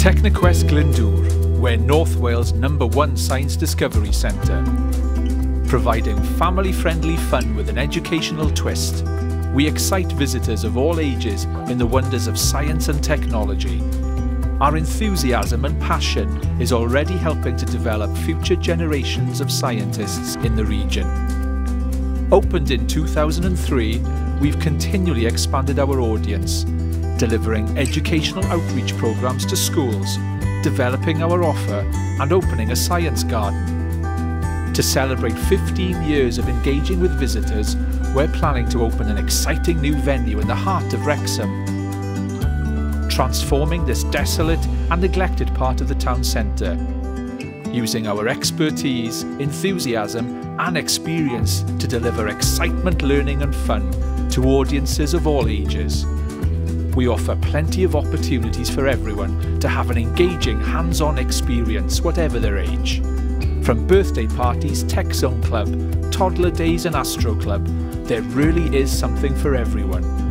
Techniquest Glyndŵr, we're North Wales' number one science discovery centre. Providing family-friendly fun with an educational twist, we excite visitors of all ages in the wonders of science and technology. Our enthusiasm and passion is already helping to develop future generations of scientists in the region. Opened in 2003, we've continually expanded our audience, delivering educational outreach programs to schools, developing our offer and opening a science garden. To celebrate 15 years of engaging with visitors, we're planning to open an exciting new venue in the heart of Wrexham, transforming this desolate and neglected part of the town centre, using our expertise, enthusiasm and experience to deliver excitement, learning and fun to audiences of all ages. We offer plenty of opportunities for everyone to have an engaging hands-on experience whatever their age. From birthday parties, Tech Zone Club, toddler days and Astro Club, there really is something for everyone.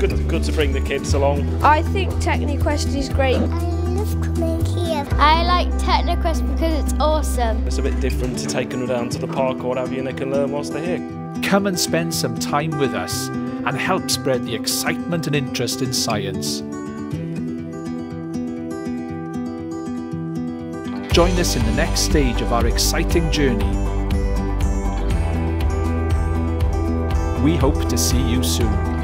It's good, good to bring the kids along. I think Techniquest is great. I love coming here. I like Techniquest because it's awesome. It's a bit different to taking them down to the park or whatever, have you and they can learn whilst they're here. Come and spend some time with us and help spread the excitement and interest in science. Join us in the next stage of our exciting journey. We hope to see you soon.